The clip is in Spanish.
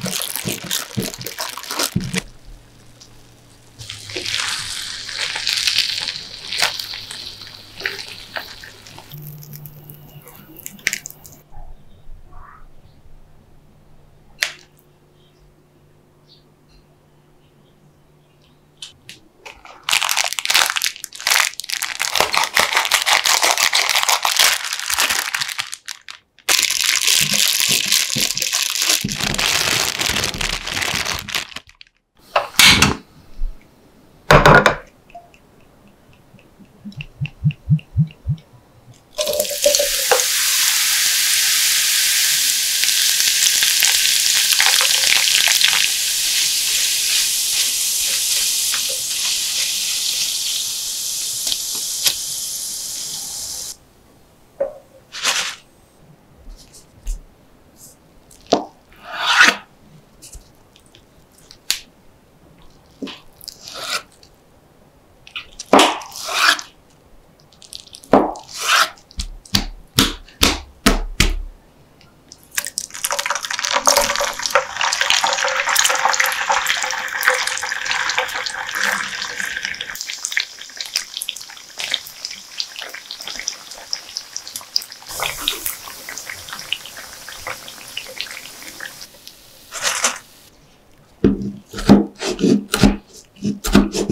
Thank you. Thank